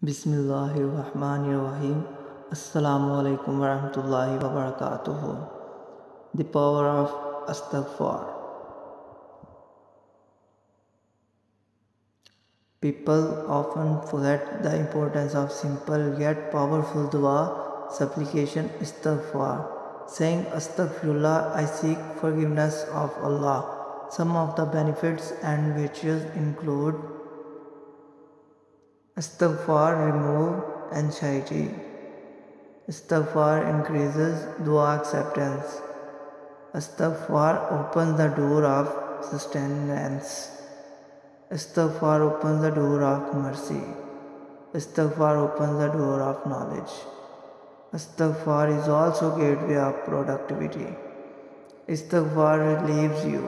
Bismillahirrahmanirrahim. Assalamu alaikum warahmatullahi wabarakatuh. The power of Astaghfar. People often forget the importance of simple yet powerful dua, supplication Astaghfar. Saying Astaghfirullah, I seek forgiveness of Allah. Some of the benefits and virtues include Istighfar remove anxiety. Istighfar increases dua acceptance. Istighfar opens the door of sustenance. Istighfar opens the door of mercy. Istighfar opens the door of knowledge. Istighfar is also gateway of productivity. Istighfar relieves you